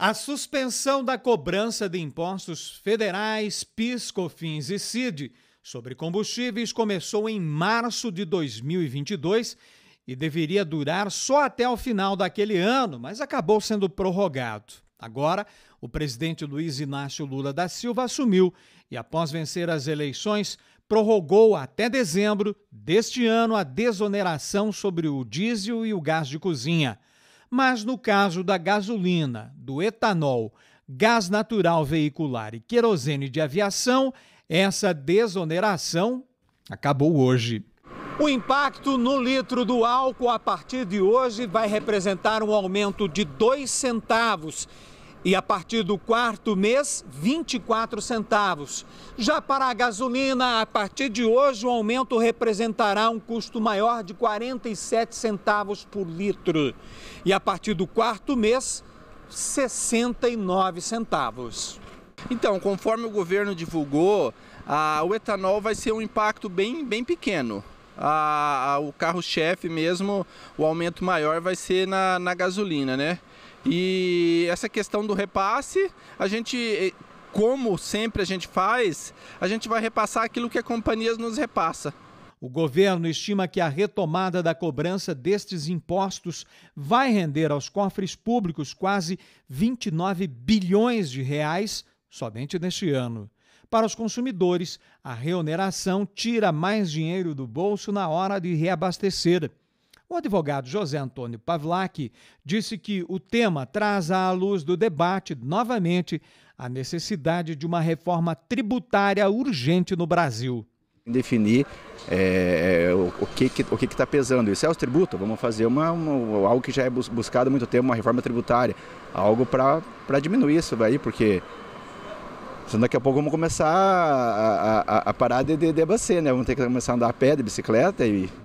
A suspensão da cobrança de impostos federais, PIS, COFINS e CID sobre combustíveis começou em março de 2022 e deveria durar só até o final daquele ano, mas acabou sendo prorrogado. Agora, o presidente Luiz Inácio Lula da Silva assumiu e, após vencer as eleições, prorrogou até dezembro deste ano a desoneração sobre o diesel e o gás de cozinha. Mas no caso da gasolina, do etanol, gás natural veicular e querosene de aviação, essa desoneração acabou hoje. O impacto no litro do álcool a partir de hoje vai representar um aumento de 2 centavos e a partir do quarto mês, 24 centavos. Já para a gasolina, a partir de hoje, o aumento representará um custo maior de 47 centavos por litro. E a partir do quarto mês, 69 centavos. Então, conforme o governo divulgou, a, o etanol vai ser um impacto bem, bem pequeno. A, a, o carro-chefe mesmo, o aumento maior vai ser na, na gasolina, né? E essa questão do repasse, a gente, como sempre a gente faz, a gente vai repassar aquilo que a companhia nos repassa. O governo estima que a retomada da cobrança destes impostos vai render aos cofres públicos quase 29 bilhões de reais somente neste ano. Para os consumidores, a reoneração tira mais dinheiro do bolso na hora de reabastecer. O advogado José Antônio Pavlak disse que o tema traz à luz do debate, novamente, a necessidade de uma reforma tributária urgente no Brasil. Definir é, o, o, que está que, que pesando. Isso é os tributos? Vamos fazer uma, uma, algo que já é buscado há muito tempo, uma reforma tributária. Algo para diminuir isso daí, porque Senão daqui a pouco vamos começar a, a, a parar de, de, de abastecer, né? Vamos ter que começar a andar a pé, de bicicleta e